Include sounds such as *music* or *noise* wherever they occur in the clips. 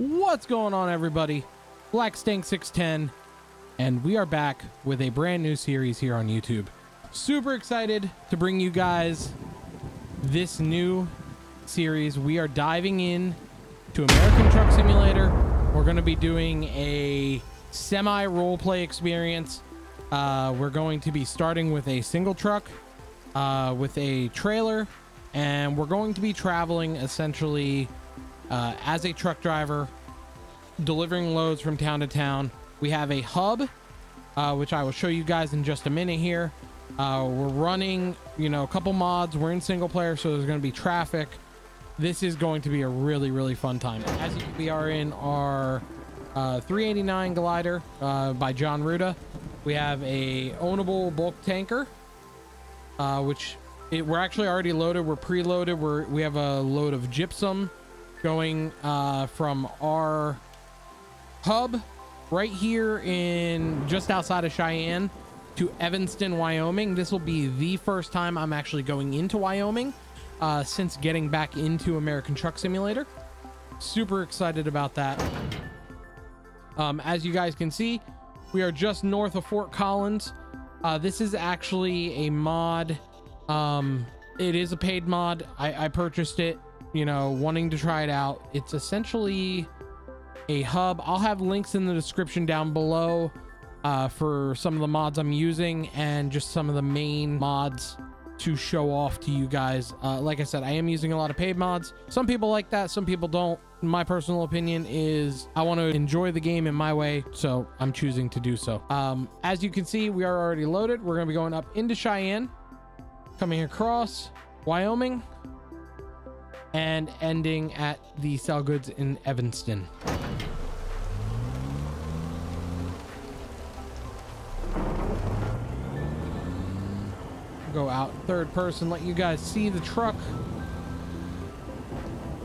What's going on, everybody? Black Stang 610, and we are back with a brand new series here on YouTube. Super excited to bring you guys this new series. We are diving in to American Truck Simulator. We're going to be doing a semi roleplay experience. Uh, we're going to be starting with a single truck, uh, with a trailer, and we're going to be traveling essentially uh, as a truck driver, delivering loads from town to town. We have a hub, uh, which I will show you guys in just a minute here. Uh, we're running, you know, a couple mods. We're in single player, so there's going to be traffic. This is going to be a really, really fun time. As you, we are in our uh, 389 glider uh, by Jon Ruda. We have a ownable bulk tanker, uh, which it, we're actually already loaded. We're preloaded. We're we have a load of gypsum going uh, from our hub right here in just outside of Cheyenne to Evanston, Wyoming. This will be the first time I'm actually going into Wyoming uh, since getting back into American Truck Simulator. Super excited about that. Um, as you guys can see, we are just north of Fort Collins. Uh, this is actually a mod. Um, it is a paid mod. I, I purchased it, you know, wanting to try it out. It's essentially a hub. I'll have links in the description down below uh, for some of the mods I'm using and just some of the main mods to show off to you guys. Uh, like I said, I am using a lot of paid mods. Some people like that, some people don't. My personal opinion is I want to enjoy the game in my way, so I'm choosing to do so. Um, as you can see, we are already loaded. We're going to be going up into Cheyenne, coming across Wyoming, and ending at the sell goods in Evanston. Go out third person, let you guys see the truck.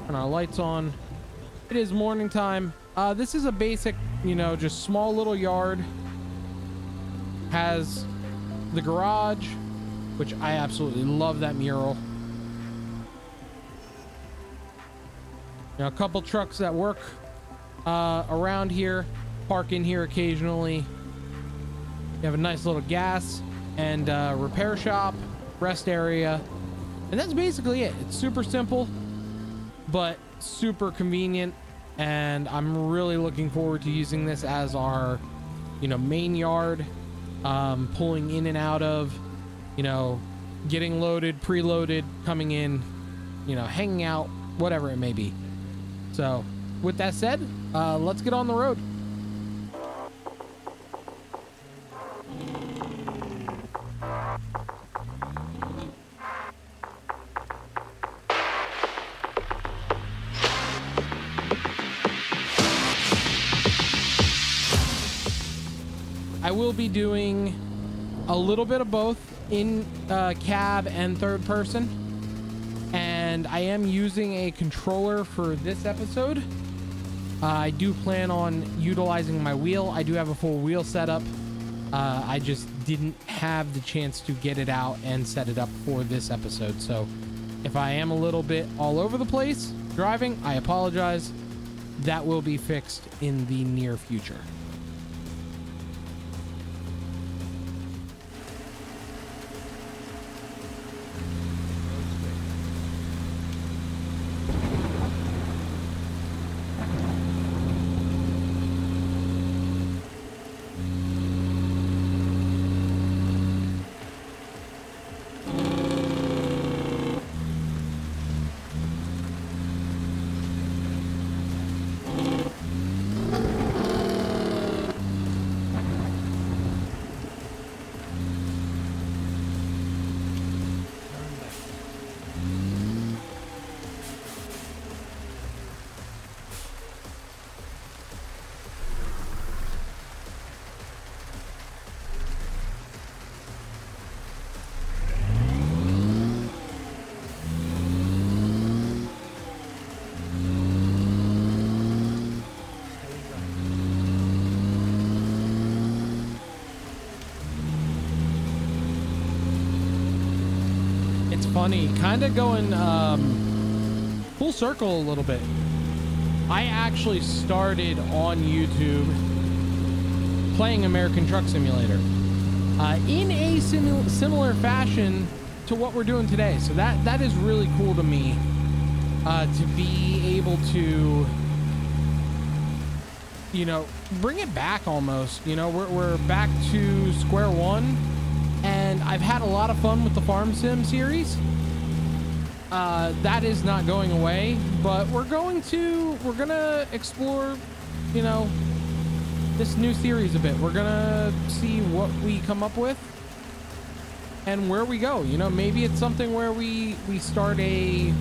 Turn our lights on. It is morning time. Uh, this is a basic, you know, just small little yard. Has the garage, which I absolutely love that mural. A couple trucks that work uh, around here, park in here occasionally. You have a nice little gas and uh, repair shop, rest area, and that's basically it. It's super simple, but super convenient, and I'm really looking forward to using this as our, you know, main yard, um, pulling in and out of, you know, getting loaded, preloaded, coming in, you know, hanging out, whatever it may be. So, with that said, uh, let's get on the road. Be doing a little bit of both in uh, cab and third person. And I am using a controller for this episode. Uh, I do plan on utilizing my wheel. I do have a full wheel setup. Uh, I just didn't have the chance to get it out and set it up for this episode. So if I am a little bit all over the place driving, I apologize. That will be fixed in the near future. Funny, kind of going um, full circle a little bit. I actually started on YouTube playing American Truck Simulator uh, in a sim- similar fashion to what we're doing today. So that that is really cool to me uh, to be able to, you know, bring it back almost. You know, we're, we're back to square one, and I've had a lot of fun with the Farm Sim series. Uh, that is not going away, but we're going to we're gonna explore, you know, this new series a bit. We're gonna see what we come up with and where we go. You know, maybe it's something where we we start a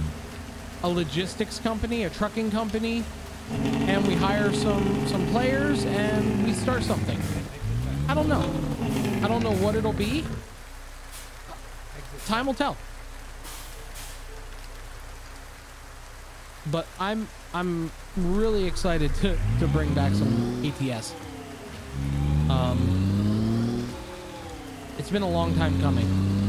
a logistics company, a trucking company, and we hire some some players and we start something. I don't know. I don't know what it'll be. Time will tell. But I'm I'm really excited to to bring back some ATS. Um, it's been a long time coming.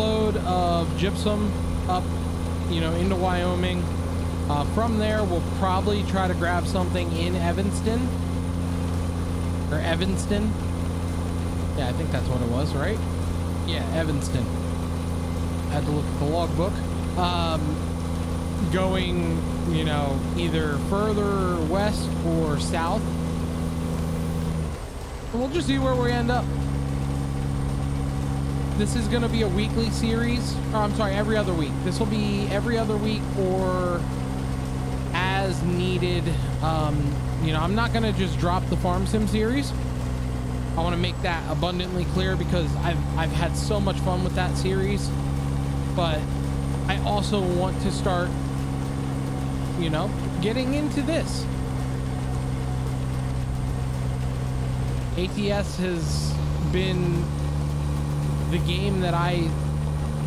Load of gypsum up, you know, into Wyoming. Uh, from there, we'll probably try to grab something in Evanston or Evanston. Yeah, I think that's what it was, right? Yeah, Evanston. had to look at the logbook. Um, going, you know, either further west or south. And we'll just see where we end up. This is going to be a weekly series. Or I'm sorry, every other week. This will be every other week or as needed. Um, you know, I'm not going to just drop the Farm Sim series. I want to make that abundantly clear because I've I've had so much fun with that series. But I also want to start you know, getting into this. ATS has been the game that I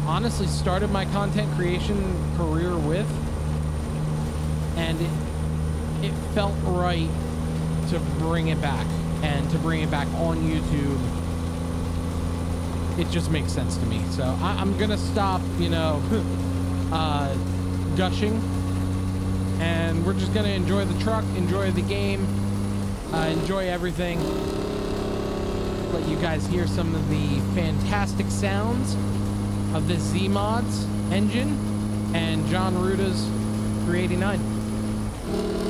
honestly started my content creation career with. And it, it felt right to bring it back and to bring it back on YouTube. It just makes sense to me. So I, I'm going to stop, you know, *laughs* uh, gushing and we're just gonna enjoy the truck, enjoy the game, uh, enjoy everything. Let you guys hear some of the fantastic sounds of the Zeemods engine and Jon Ruda's 389.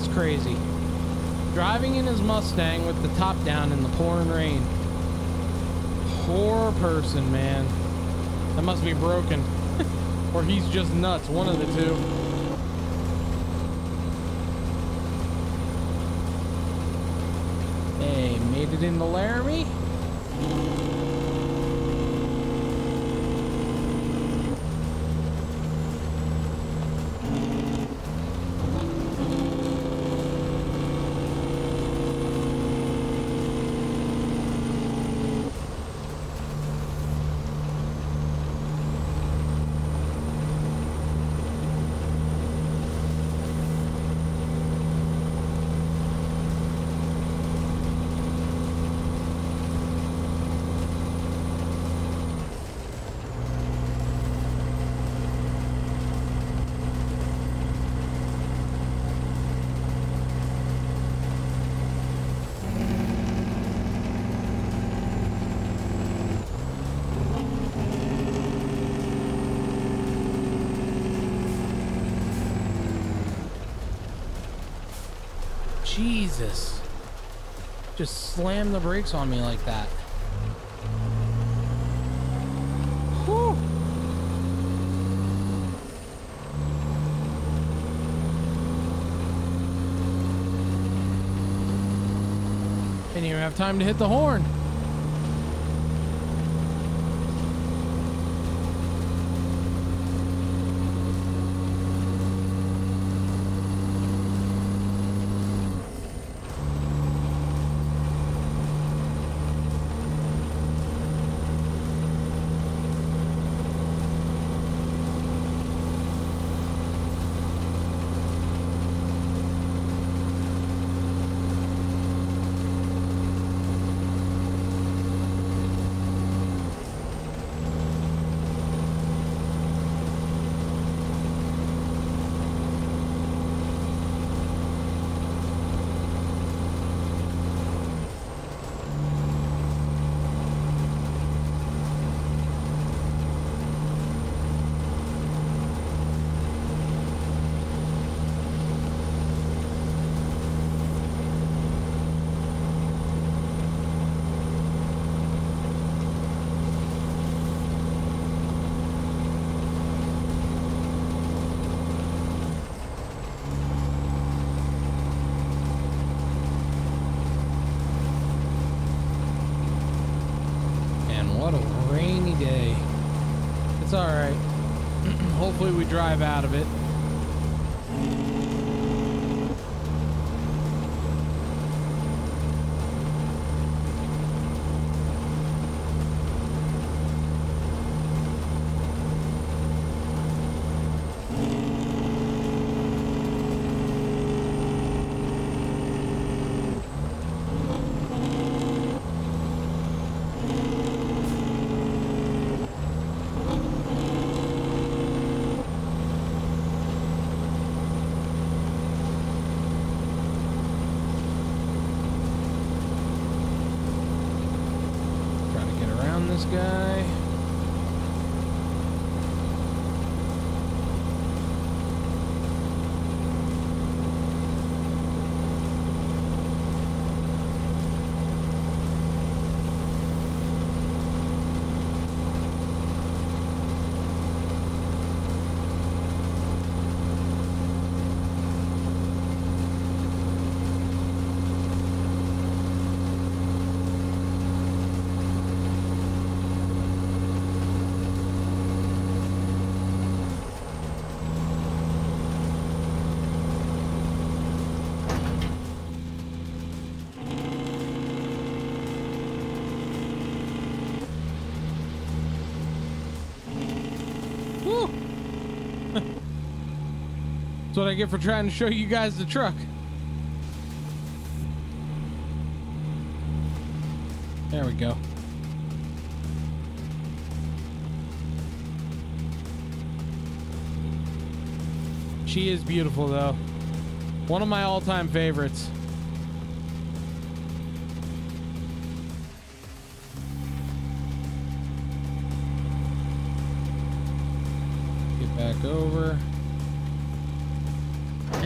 That's crazy. Driving in his Mustang with the top down in the pouring rain. Poor person, man. That must be broken. *laughs* or he's just nuts. One of the two. Hey, made it into Laramie? Jesus. Just slam the brakes on me like that. Whew. Didn't even have time to hit the horn. And what a rainy day. It's all right. Hopefully we drive out of it. Try to get around this guy. Woo! That's what I get for trying to show you guys the truck. There we go. She is beautiful though. One of my all-time favorites. Get back over.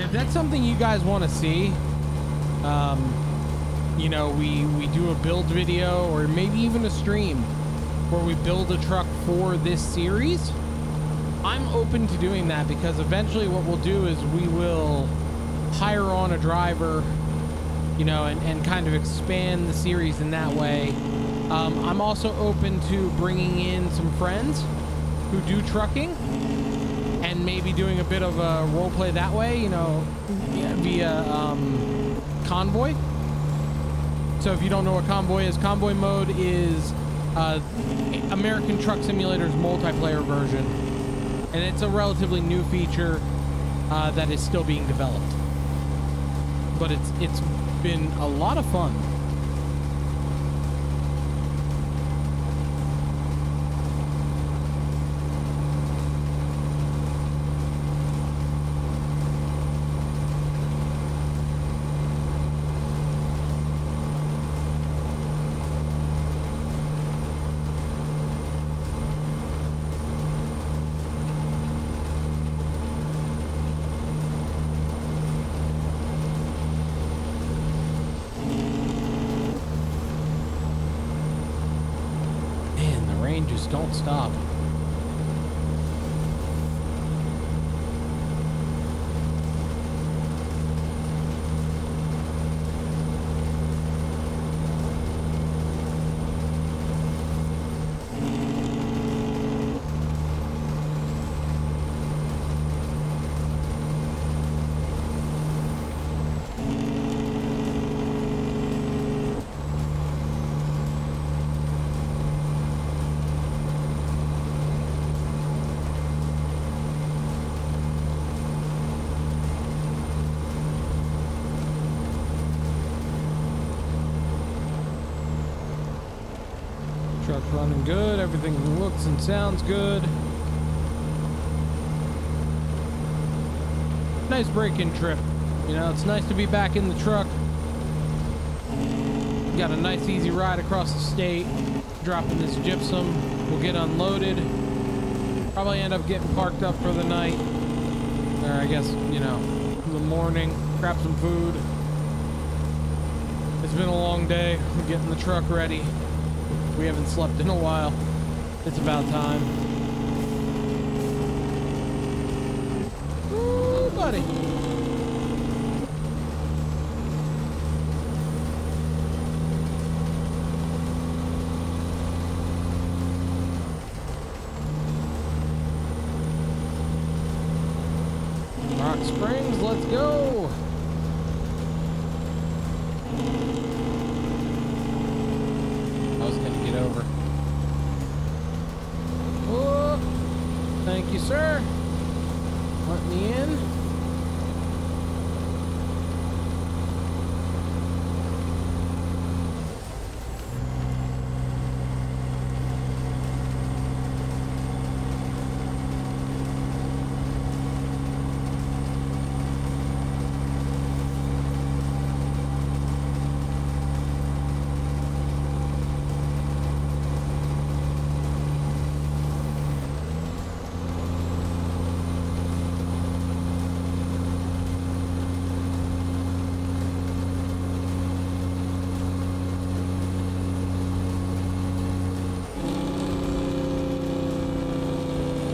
If that's something you guys want to see, um, you know, we we do a build video or maybe even a stream where we build a truck for this series. I'm open to doing that because eventually what we'll do is we will hire on a driver, you know, and, and kind of expand the series in that way. Um, I'm also open to bringing in some friends who do trucking maybe doing a bit of a role play that way, you know, via um, convoy. So if you don't know what convoy is, convoy mode is uh, American Truck Simulator's multiplayer version, and it's a relatively new feature uh, that is still being developed. But it's it's been a lot of fun. Man, the rain just don't stop. Truck's running good. Everything looks and sounds good. Nice break-in trip. You know, it's nice to be back in the truck. Got a nice easy ride across the state. Dropping this gypsum. We'll get unloaded. Probably end up getting parked up for the night. Or I guess, you know, in the morning. Grab some food. It's been a long day. Getting the truck ready. We haven't slept in a while. It's about time. Ooh, buddy. Rock Springs, let's go. I was gonna get over. Oh, thank you, sir. Let me in.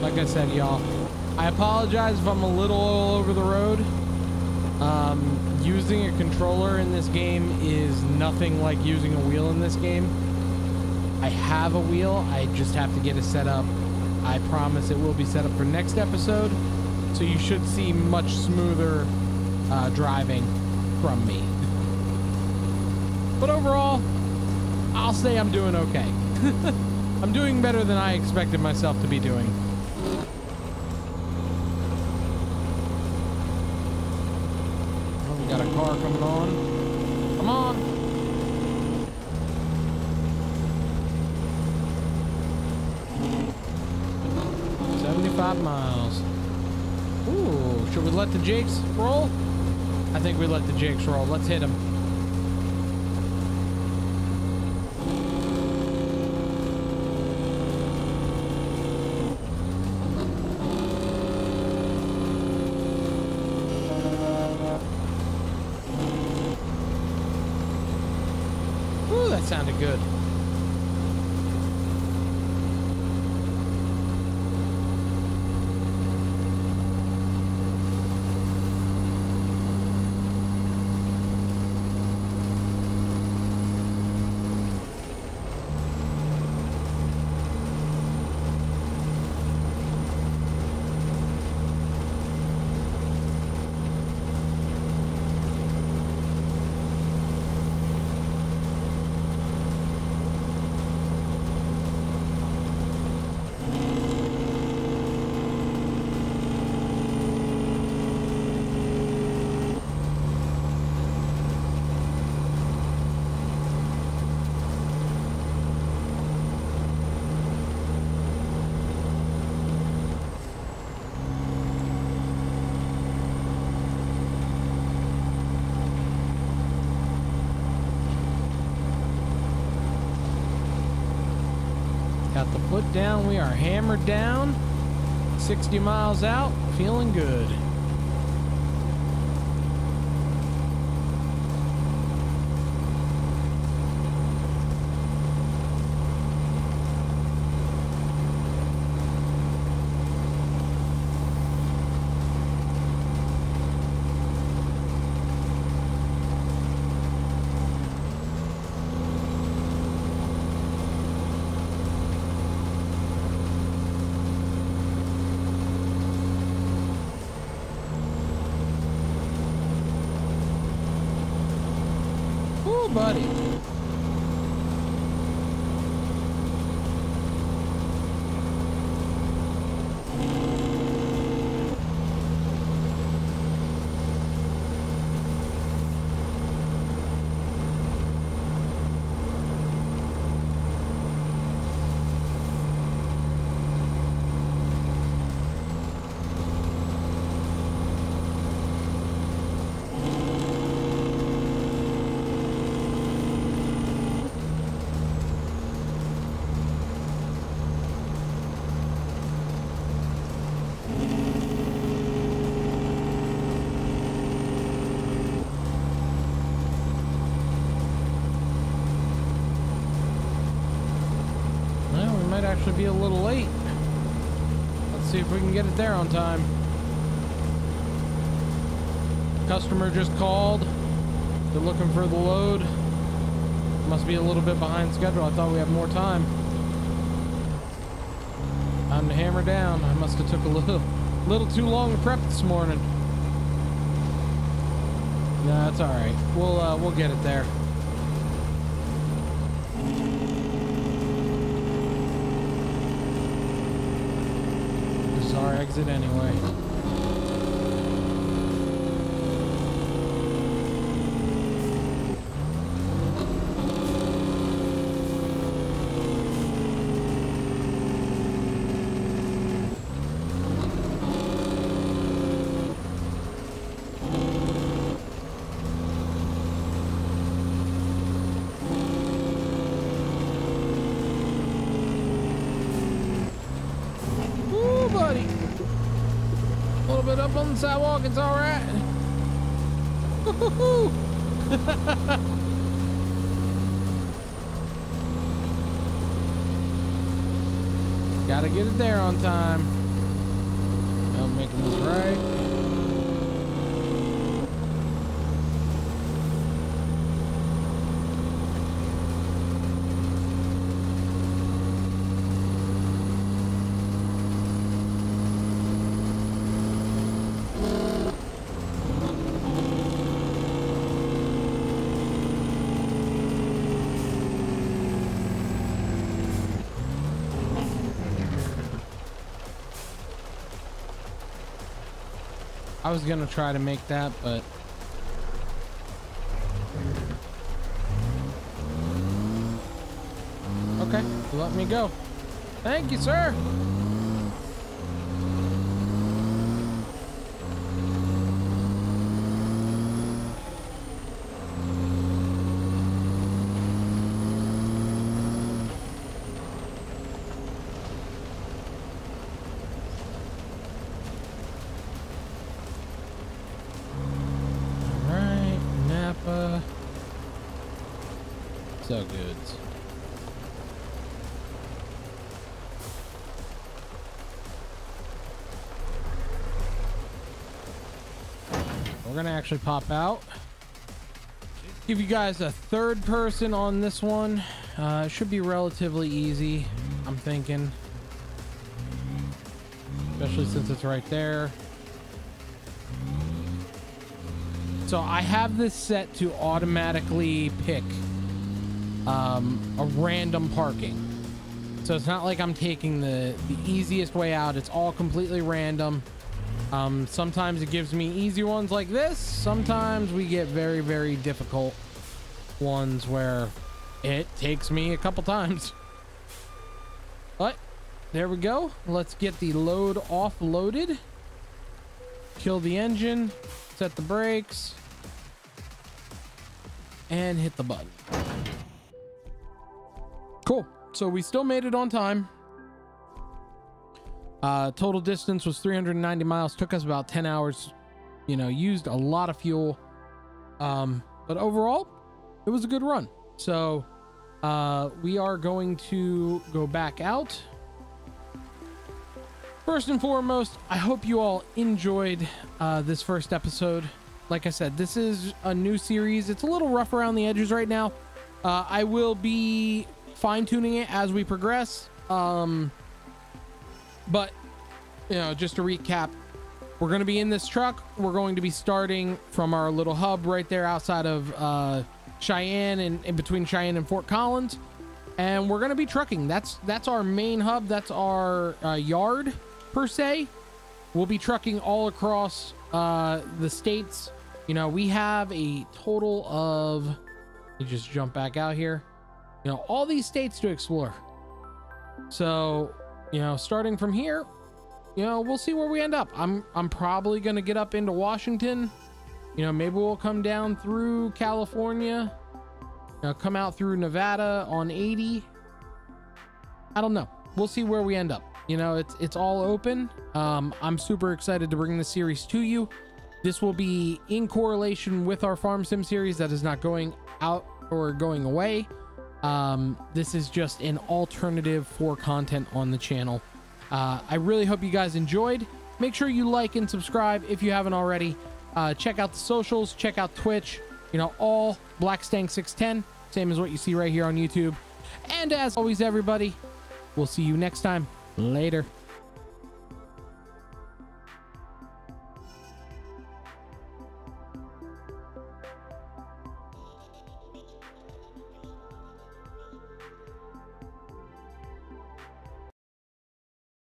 Like I said, y'all, I apologize if I'm a little all over the road. Um, using a controller in this game is nothing like using a wheel in this game. I have a wheel, I just have to get it set up. I promise it will be set up for next episode, so you should see much smoother uh, driving from me. But overall, I'll say I'm doing okay. *laughs* I'm doing better than I expected myself to be doing. Oh, we got a car coming on. Come on. Seventy-five miles. Ooh, should we let the Jakes roll? I think we let the Jakes roll. Let's hit them. Ooh, that sounded good. Got the foot down. We are hammered down. 60 miles out. Feeling good. Ooh, buddy. Well, we might actually be a little late. Let's see if we can get it there on time. Customer just called. They're looking for the load. Must be a little bit behind schedule. I thought we had more time. Time to hammer down. I must have took a little, little too long to prep this morning. No, that's all right. We'll uh, we'll get it there. This is our exit anyway. Ooh, buddy. A little bit up on the sidewalk, it's all right. *laughs* Gotta get it there on time. I'm making this right. I was gonna try to make that, but okay, let me go. Thank you, sir. All right, Napa. So goods. We're gonna actually pop out. Give you guys a third person on this one. Uh, it should be relatively easy, I'm thinking. Especially since it's right there. So I have this set to automatically pick um, a random parking. So it's not like I'm taking the, the easiest way out. It's all completely random. Um, sometimes it gives me easy ones like this. Sometimes we get very, very difficult ones where it takes me a couple times. But there we go. Let's get the load offloaded. Kill the engine. Set the brakes. And hit the button. Cool. So we still made it on time. Uh, total distance was 390 miles. Took us about 10 hours. You know, used a lot of fuel. Um, but overall, it was a good run. So uh, we are going to go back out. First and foremost, I hope you all enjoyed uh, this first episode. Like I said, this is a new series. It's a little rough around the edges right now. Uh, I will be fine tuning it as we progress. Um, but, you know, just to recap, we're going to be in this truck. We're going to be starting from our little hub right there outside of uh, Cheyenne and in between Cheyenne and Fort Collins. And we're going to be trucking. That's that's our main hub. That's our uh, yard per se. We'll be trucking all across uh, the states. You know, we have a total of. You just jump back out here. You know, all these states to explore. So, you know, starting from here, you know, we'll see where we end up. I'm I'm probably gonna get up into Washington. You know, maybe we'll come down through California. You know, come out through Nevada on 80. I don't know. We'll see where we end up. You know, it's it's all open. Um, I'm super excited to bring the series to you. This will be in correlation with our Farm Sim series that is not going out or going away. Um, this is just an alternative for content on the channel. Uh, I really hope you guys enjoyed. Make sure you like and subscribe if you haven't already. Uh, check out the socials, check out Twitch, you know, all Blackstang610, same as what you see right here on YouTube. And as always, everybody, we'll see you next time. Later.